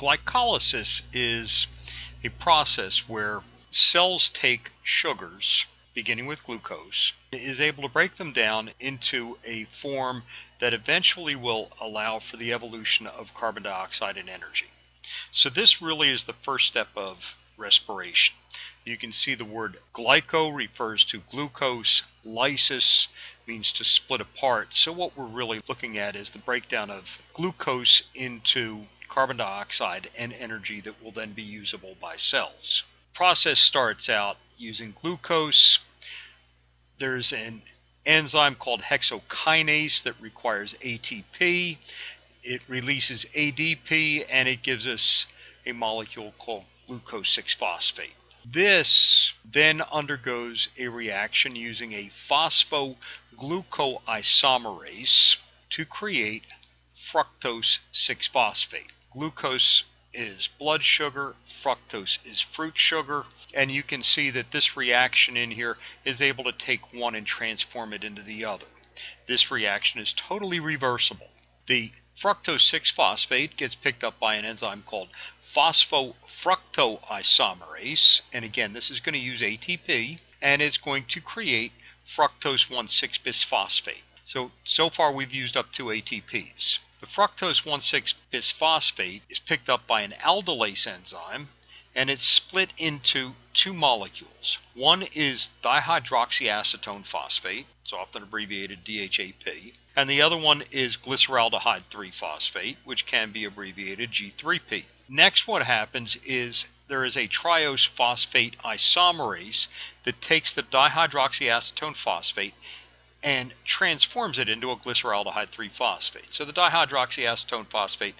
Glycolysis is a process where cells take sugars, beginning with glucose, is able to break them down into a form that eventually will allow for the evolution of carbon dioxide and energy. So this really is the first step of respiration. You can see the word glyco refers to glucose, lysis means to split apart. So what we're really looking at is the breakdown of glucose into carbon dioxide and energy that will then be usable by cells. Process starts out using glucose. There's an enzyme called hexokinase that requires ATP. It releases ADP and it gives us a molecule called glucose 6 phosphate. This then undergoes a reaction using a phosphoglucoisomerase to create fructose 6 phosphate. Glucose is blood sugar, fructose is fruit sugar, and you can see that this reaction in here is able to take one and transform it into the other. This reaction is totally reversible. The fructose 6 phosphate gets picked up by an enzyme called phosphofructoisomerase, and again, this is going to use ATP, and it's going to create fructose 1,6 bisphosphate. So, so far we've used up two ATPs. The fructose 1,6 bisphosphate is picked up by an aldolase enzyme, and it's split into two molecules. One is dihydroxyacetone phosphate, it's often abbreviated DHAP, and the other one is glyceraldehyde 3 phosphate, which can be abbreviated G3P. Next, what happens is there is a triose phosphate isomerase that takes the dihydroxyacetone phosphate and transforms it into a glyceraldehyde 3 phosphate. So the dihydroxyacetone phosphate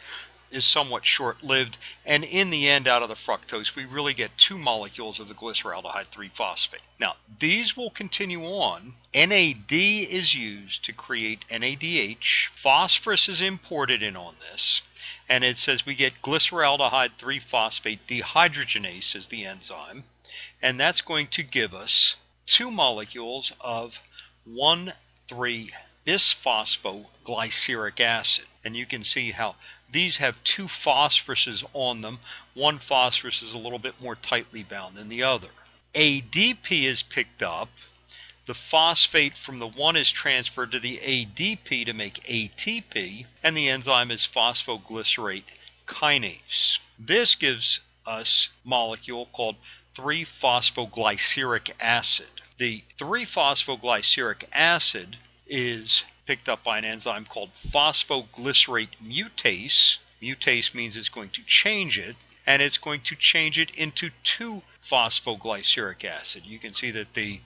is somewhat short-lived, and in the end, out of the fructose, we really get two molecules of the glyceraldehyde 3-phosphate. Now, these will continue on. NAD is used to create NADH. Phosphorus is imported in on this, and it says we get glyceraldehyde 3-phosphate dehydrogenase as the enzyme, and that's going to give us two molecules of 1,3 bisphosphoglyceric acid. And you can see how these have two phosphoruses on them. One phosphorus is a little bit more tightly bound than the other. ADP is picked up. The phosphate from the one is transferred to the ADP to make ATP, and the enzyme is phosphoglycerate kinase. This gives us molecule called 3-phosphoglyceric acid. The 3-phosphoglyceric acid is picked up by an enzyme called phosphoglycerate mutase. Mutase means it's going to change it, and it's going to change it into 2-phosphoglyceric acid. You can see that the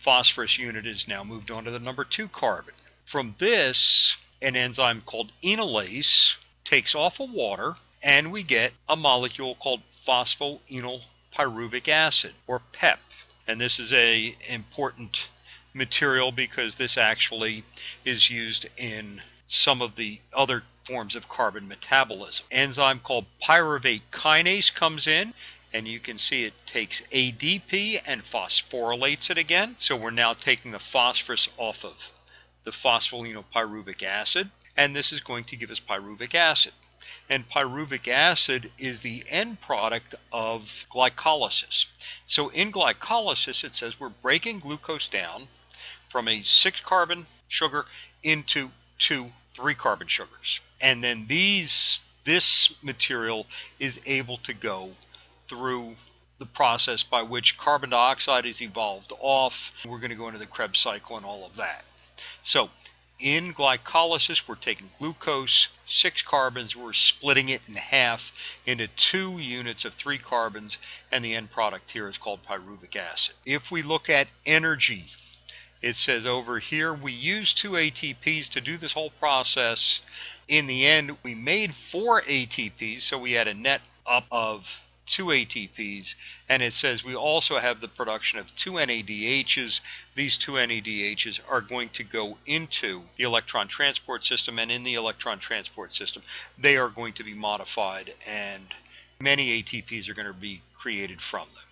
phosphorus unit is now moved on to the number 2 carbon. From this, an enzyme called enolase takes off of water, and we get a molecule called phosphoenol pyruvic acid, or PEP. And this is a important material because this actually is used in some of the other forms of carbon metabolism. Enzyme called pyruvate kinase comes in and you can see it takes ADP and phosphorylates it again. So we're now taking the phosphorus off of the phosphoenolpyruvic acid and this is going to give us pyruvic acid. And pyruvic acid is the end product of glycolysis. So in glycolysis it says we're breaking glucose down from a six carbon sugar into two three carbon sugars. And then these this material is able to go through the process by which carbon dioxide is evolved off. We're going to go into the Krebs cycle and all of that. So in glycolysis, we're taking glucose, six carbons, we're splitting it in half into two units of three carbons, and the end product here is called pyruvic acid. If we look at energy it says over here we used two ATPs to do this whole process. In the end, we made four ATPs, so we had a net up of two ATPs, and it says we also have the production of two NADHs. These two NADHs are going to go into the electron transport system, and in the electron transport system, they are going to be modified, and many ATPs are going to be created from them.